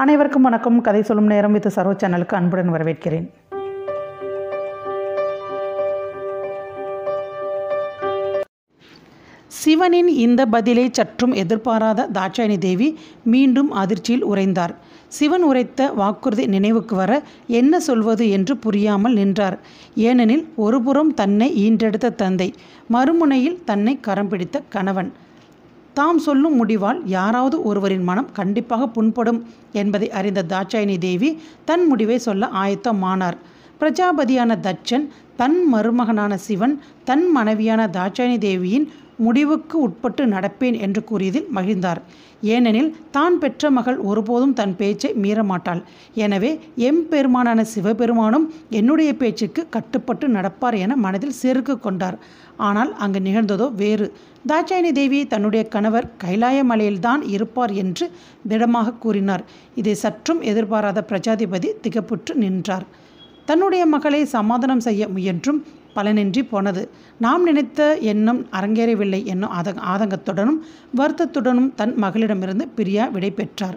அனைவருக்கும் வணக்கம். கதை சொல்லும் நேரம் வித் சரோ சேனலுக்கு அன்புடன் வரவேற்கிறேன். சிவனின் இந்த பதிலை சற்றும் எதிர்பாராத தாட்சாயணி தேவி மீண்டும் அதிர்ச்சியில் உறைந்தார். சிவன் உரைத்த வாக்குறுதி நினைவுக்கு வர என்ன சொல்வது என்று புரியாமல் நின்றார். ஏனெனில் ஒருபுறம் தன்னை ஈன்றெடுத்த தந்தை மறுமுனையில் தன்னை கரம் பிடித்த கணவன். தாம் சொல்லும் முடிவால் யாராவது ஒருவரின் மனம் கண்டிப்பாக புண்படும் என்பதை அறிந்த தாட்சாயணி தேவி தன் முடிவை சொல்ல ஆயத்தமானார். பிரஜாபதியான தட்சன் தன் மருமகனான சிவன் தன் மனைவியான தாட்சாயணி தேவியின் முடிவுக்கு உட்பட்டு நடப்பேன் என்று கூறியதில் மகிழ்ந்தார். ஏனெனில் தான் பெற்ற மகள் ஒருபோதும் தன் பேச்சை மீறமாட்டாள். எனவே எம்பெருமானான சிவபெருமானும் என்னுடைய பேச்சுக்கு கட்டுப்பட்டு நடப்பார் என மனதில் செருக்கு கொண்டார். ஆனால் அங்கு நிகழ்ந்ததோ வேறு. தாட்சாயணி தேவி தன்னுடைய கணவர் கைலாய மலையில்தான் இருப்பார் என்று திடமாக கூறினார். இதை சற்றும் எதிர்பாராத பிரஜாதிபதி திகப்புற்று நின்றார். தன்னுடைய மகளை சமாதானம் செய்ய முயன்றும் பலனின்றி போனது. நாம் நினைத்த எண்ணம் அரங்கேறவில்லை என்னும் ஆத ஆதங்கத்துடனும் வருத்தத்துடனும் தன் மகளிடமிருந்து பிரியா விடை பெற்றார்.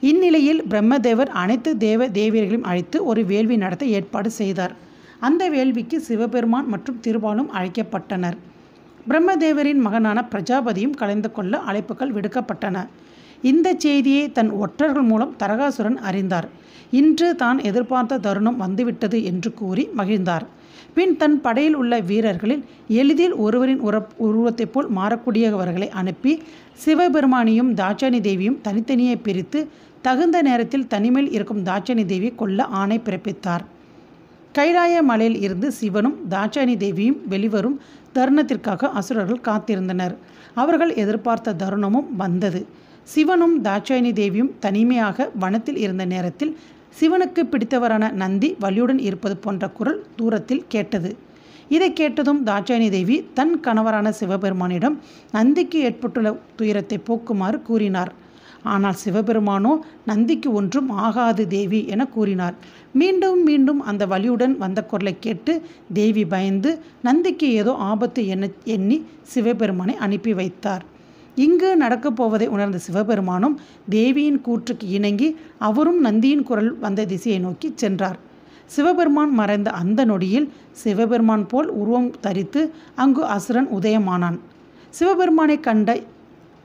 இந்நிலையில் பிரம்மதேவர் அனைத்து தேவ தேவியர்களையும் அழைத்து ஒரு வேள்வி நடத்த ஏற்பாடு செய்தார். அந்த வேள்விக்கு சிவபெருமான் மற்றும் திருபாலும் அழைக்கப்பட்டனர். பிரம்மதேவரின் மகனான பிரஜாபதியும் கலந்து கொள்ள அழைப்புகள் விடுக்கப்பட்டன. இந்த செய்தியை தன் ஒற்றர்கள் மூலம் தரகாசுரன் அறிந்தார். இன்று தான் எதிர்பார்த்த தருணம் வந்துவிட்டது என்று கூறி மகிழ்ந்தார். பின் தன் படையில் உள்ள வீரர்களில் எளிதில் ஒருவரின் உற உருவத்தைப் போல் மாறக்கூடியவர்களை அனுப்பி சிவபெருமானியும் தாட்சாணி தேவியும் தனித்தனியே பிரித்து தகுந்த நேரத்தில் தனிமையில் இருக்கும் தாட்சாணி தேவி கொல்ல ஆணை பிறப்பித்தார். கைலாய மலையில் இருந்து சிவனும் தாட்சாணி தேவியும் வெளிவரும் தருணத்திற்காக அசுரர்கள் காத்திருந்தனர். அவர்கள் எதிர்பார்த்த தருணமும் வந்தது. சிவனும் தாட்சாயணி தேவியும் தனிமையாக வனத்தில் இருந்த நேரத்தில் சிவனுக்கு பிடித்தவரான நந்தி வலியுடன் இருப்பது போன்ற குரல் தூரத்தில் கேட்டது. இதை கேட்டதும் தாட்சாயணி தேவி தன் கணவரான சிவபெருமானிடம் நந்திக்கு ஏற்பட்டுள்ள துயரத்தை போக்குமாறு கூறினார். ஆனால் சிவபெருமானோ நந்திக்கு ஒன்றும் ஆகாது தேவி என கூறினார். மீண்டும் மீண்டும் அந்த வலியுடன் வந்த குரலை கேட்டு தேவி பயந்து நந்திக்கு ஏதோ ஆபத்து என எண்ணி சிவபெருமானை அனுப்பி வைத்தார். இங்கு நடக்கப் போவதை உணர்ந்த சிவபெருமானும் தேவியின் கூற்றுக்கு இணங்கி அவரும் நந்தியின் குரல் வந்த திசையை நோக்கி சென்றார். சிவபெருமான் மறைந்த அந்த நொடியில் சிவபெருமான் போல் உருவம் தரித்து அங்கு அசுரன் உதயமானான். சிவபெருமானை கண்ட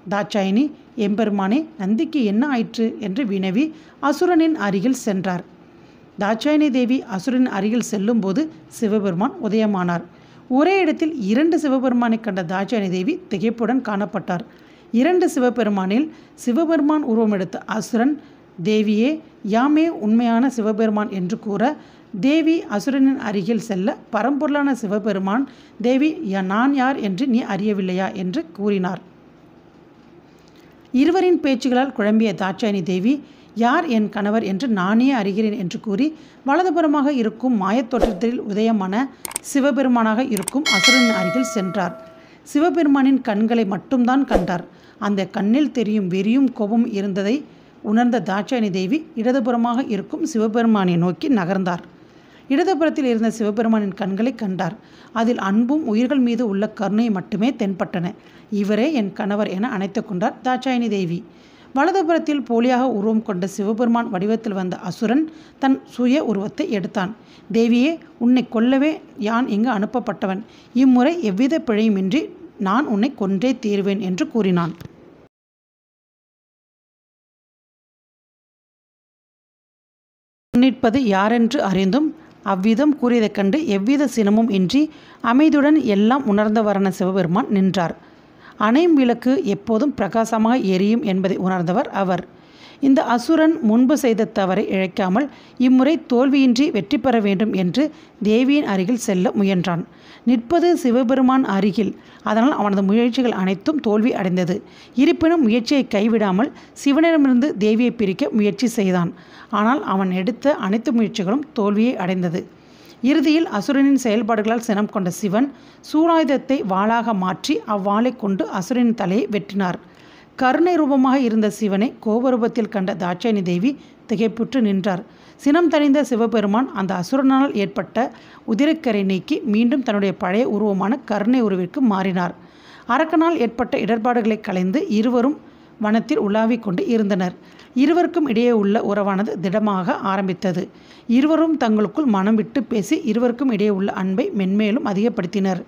தாட்சாயினி எம்பெருமானே நந்திக்கு என்ன ஆயிற்று? என்று வினவி அசுரனின் அருகில் சென்றார். தாட்சாயினி தேவி அசுரனின் அருகில் செல்லும்போது சிவபெருமான் உதயமானார். ஒரே இடத்தில் இரண்டு சிவபெருமானை கண்ட தாட்சாயணி தேவி திகைப்புடன் காணப்பட்டார். இரண்டு சிவபெருமானில் சிவபெருமான் உருவம் எடுத்த அசுரன் தேவியே யாமே உண்மையான சிவபெருமான் என்று கூற தேவி அசுரனின் அருகில் செல்ல பரம்பொருளான சிவபெருமான் தேவி நான் யார் என்று நீ அறியவில்லையா? என்று கூறினார். இருவரின் பேச்சுகளால் குழம்பிய தாட்சாயணி தேவி யார் என் கணவர் என்று நானே அறிகிறேன் என்று கூறி வலதுபுறமாக இருக்கும் மாயத்தோற்றத்தில் உதயமான சிவபெருமானாக இருக்கும் அசுரனின் அருகில் சென்றார். சிவபெருமானின் கண்களை மட்டும்தான் கண்டார். அந்த கண்ணில் தெரியும் வெறியும் கோபம் இருந்ததை உணர்ந்த தாட்சாயணி தேவி இடதுபுறமாக இருக்கும் சிவபெருமானை நோக்கி நகர்ந்தார். இடதுபுறத்தில் இருந்த சிவபெருமானின் கண்களை கண்டார். அதில் அன்பும் உயிர்கள் மீது உள்ள கருணை மட்டுமே தென்பட்டன. இவரே என் கணவர் என அணைத்து கொண்டார் தாட்சாயணி தேவி. வலதுபுறத்தில் போலியாக உருவம் கொண்ட சிவபெருமான் வடிவத்தில் வந்த அசுரன் தன் சுய உருவத்தை எடுத்தான். தேவியே உன்னை கொல்லவே யான் இங்கு அனுப்பப்பட்டவன். இம்முறை எவ்வித பிழையுமின்றி நான் உன்னை கொன்றே தீர்வேன் என்று கூறினான். நிற்பது யாரென்று அறிந்தும் அவ்விதம் கூறியதைக் கண்டு எவ்வித சினமும் இன்றி அமைதியுடன் எல்லாம் உணர்ந்தவரான சிவபெருமான் நின்றார். அணையும் விளக்கு எப்போதும் பிரகாசமாக எரியும் என்பதை உணர்ந்தவர் அவர். இந்த அசுரன் முன்பு செய்த தவறை இழைக்காமல் இம்முறை தோல்வியின்றி வெற்றி பெற வேண்டும் என்று தேவியின் அருகில் செல்ல முயன்றான். நிற்பது சிவபெருமான் அருகில். அதனால் அவனது முயற்சிகள் அனைத்தும் தோல்வி அடைந்தது. இருப்பினும் முயற்சியை கைவிடாமல் சிவனிடமிருந்து தேவியை பிரிக்க முயற்சி செய்தான். ஆனால் அவன் எடுத்த அனைத்து முயற்சிகளும் தோல்வியை அடைந்தது. இறுதியில் அசுரனின் செயல்பாடுகளால் சினம் கொண்ட சிவன் சூராயுதத்தை வாளாக மாற்றி அவ்வாளை கொண்டு அசுரனின் தலையை வெட்டினார். கருணை ரூபமாக இருந்த சிவனை கோபரூபத்தில் கண்ட தாட்சாயணி தேவி திகைப்புற்று நின்றார். சினம் தணிந்த சிவபெருமான் அந்த அசுரனால் ஏற்பட்ட உதிரக்கரை நீக்கி மீண்டும் தன்னுடைய பழைய உருவமான கருணை உருவிற்கு மாறினார். அரக்கனால் ஏற்பட்ட இடர்பாடுகளை கலைந்து இருவரும் வனத்தில் உலாவிக் கொண்டு இருந்தனர். இருவருக்கும் இடையே உள்ள உறவானது திடமாக ஆரம்பித்தது. இருவரும் தங்களுக்குள் மனம் விட்டு பேசி இருவருக்கும் இடையே உள்ள அன்பை மென்மேலும் அதிகப்படுத்தினர்.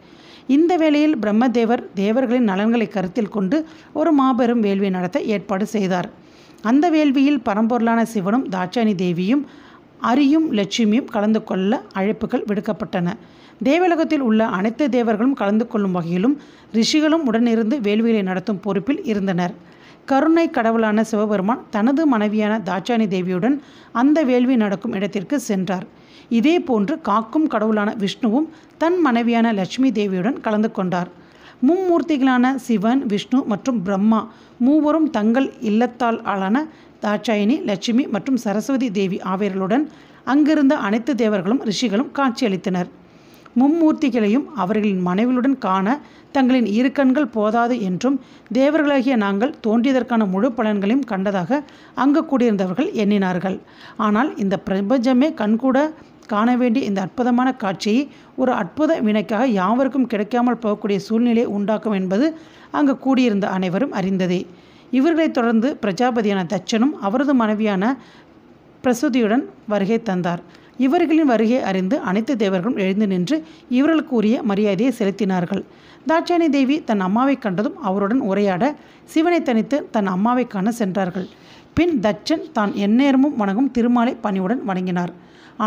இந்த வேளையில் பிரம்மதேவர் தேவர்களின் நலன்களை கருத்தில் கொண்டு ஒரு மாபெரும் வேள்வி நடத்த ஏற்பாடு செய்தார். அந்த வேள்வியில் பரம்பொருளான சிவனும் தாட்சாயணி தேவியும் அரியும் லட்சுமியும் கலந்து கொள்ள அழைப்புகள் விடுக்கப்பட்டன. தேவலோகத்தில் உள்ள அனைத்து தேவர்களும் கலந்து கொள்ளும் வகையிலும் ரிஷிகளும் உடனிருந்து வேள்விகளை நடத்தும் பொறுப்பில் இருந்தனர். கருணை கடவுளான சிவபெருமான் தனது மனைவியான தாட்சாயணி தேவியுடன் அந்த வேள்வி நடக்கும் இடத்திற்கு சென்றார். இதே போன்று காக்கும் கடவுளான விஷ்ணுவும் தன் மனைவியான லட்சுமி தேவியுடன் கலந்து கொண்டார். மும்மூர்த்திகளான சிவன் விஷ்ணு மற்றும் பிரம்மா மூவரும் தங்கள் இல்லத்தால் ஆளான தாட்சாயினி லட்சுமி மற்றும் சரஸ்வதி தேவி ஆவியர்களுடன் அங்கிருந்த அனைத்து தேவர்களும் ரிஷிகளும் காட்சியளித்தனர். மும்மூர்த்திகளையும் அவர்களின் மனைவிகளுடன் காண தங்களின் இரு கண்கள் போதாது என்றும் தேவர்களாகிய நாங்கள் தோன்றியதற்கான முழு பலன்களையும் கண்டதாக அங்கு கூடியிருந்தவர்கள் எண்ணினார்கள். ஆனால் இந்த பிரபஞ்சமே கண்கூட காண வேண்டிய இந்த அற்புதமான காட்சியை ஒரு அற்புத வினைக்காக யாவருக்கும் கிடைக்காமல் போகக்கூடிய சூழ்நிலையை உண்டாக்கும் என்பது அங்கு கூடியிருந்த அனைவரும் அறிந்ததே. இவர்களைத் தொடர்ந்து பிரஜாபதியான தச்சனும் அவரது மனைவியான பிரசுதியுடன் வருகை தந்தார். இவர்களின் வருகை அறிந்து அனைத்து தேவர்களும் எழுந்து நின்று இவர்களுக்கு உரிய மரியாதையை செலுத்தினார்கள். தாட்சாயணி தேவி தன் அம்மாவை கண்டதும் அவருடன் உரையாட சிவனை தனித்து தன் அம்மாவை காண சென்றார்கள். பின் தச்சன் தான் எந்நேரமும் வணங்கும் திருமாலை பணியுடன் வணங்கினார்.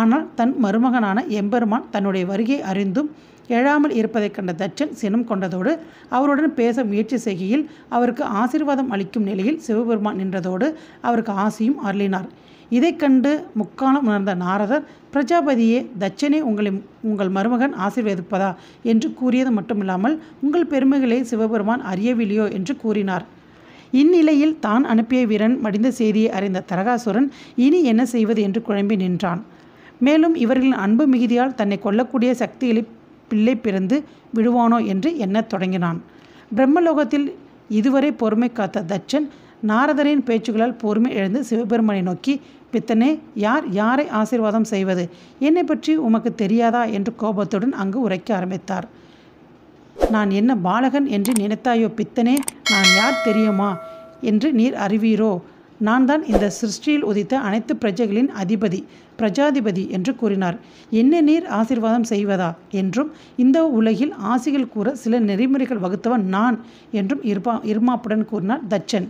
ஆனால் தன் மருமகனான எம்பெருமான் தன்னுடைய வருகையை அறிந்தும் எழாமல் இருப்பதைக் கண்ட தச்சன் சினம் கொண்டதோடு அவருடன் பேச முயற்சி செய்கையில் அவருக்கு ஆசீர்வாதம் அளிக்கும் நிலையில் சிவபெருமான் நின்றதோடு அவருக்கு ஆசையும் அருளினார். இதைக் கண்டு முக்காலம் உணர்ந்த நாரதர் பிரஜாபதியே தச்சனே உங்களை உங்கள் மருமகன் ஆசீர்வதிப்பதா? என்று கூறியது மட்டுமில்லாமல் உங்கள் பெருமைகளை சிவபெருமான் அறியவில்லையோ? என்று கூறினார். இந்நிலையில் தான் அனுப்பிய வீரன் மடிந்த செய்தியை அறிந்த தரகாசுரன் இனி என்ன செய்வது? என்று குழம்பி நின்றான். மேலும் இவர்களின் அன்பு மிகுதியால் தன்னை கொல்லக்கூடிய சக்திகளை பிள்ளை பிறந்து விடுவானோ என்று எண்ணத் தொடங்கினான். பிரம்மலோகத்தில் இதுவரை பொறுமை காத்த தட்சன் நாரதரின் பேச்சுகளால் பொறுமை எழுந்து சிவபெருமனை நோக்கி பித்தனே யார் யாரை ஆசீர்வாதம் செய்வது? என்னை பற்றி உமக்கு தெரியாதா? என்று கோபத்துடன் அங்கு உரைக்க ஆரம்பித்தார். நான் என்ன பாலகன் என்று நினைத்தாயோ பித்தனே நான் யார் தெரியுமா? என்று நீர் அறிவீரோ? நான் தான் இந்த சிருஷ்டியில் உதித்த அனைத்து பிரஜைகளின் அதிபதி பிரஜாதிபதி என்று கூறினார். என்ன நீர் ஆசீர்வாதம் செய்வதா? என்றும் இந்த உலகில் ஆசிகள் கூற சில நெறிமுறைகள் வகுத்தவன் நான் என்றும் இர்பா இருமாப்புடன் கூறினார் தச்சன்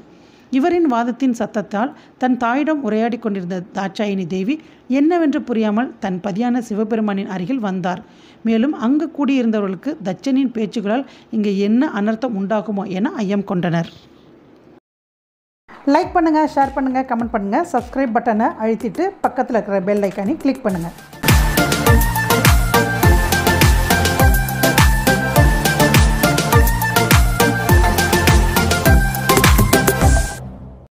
இவரின் வாதத்தின் சத்தத்தால் தன் தாயிடம் உரையாடி கொண்டிருந்த தாட்சாயினி தேவி என்னவென்று புரியாமல் தன் பதியான சிவபெருமானின் அருகில் வந்தார். மேலும் அங்கு கூடியிருந்தவர்களுக்கு தச்சனின் பேச்சுகளால் இங்கே என்ன அனர்த்தம் உண்டாகுமோ என ஐயம் கொண்டனர். லைக் பண்ணுங்கள் ஷேர் பண்ணுங்கள் கமெண்ட் பண்ணுங்கள் சப்ஸ்கிரைப் பட்டனை அழுத்திட்டு பக்கத்தில் இருக்கிற பெல் ஐக்கானை கிளிக் பண்ணுங்கள்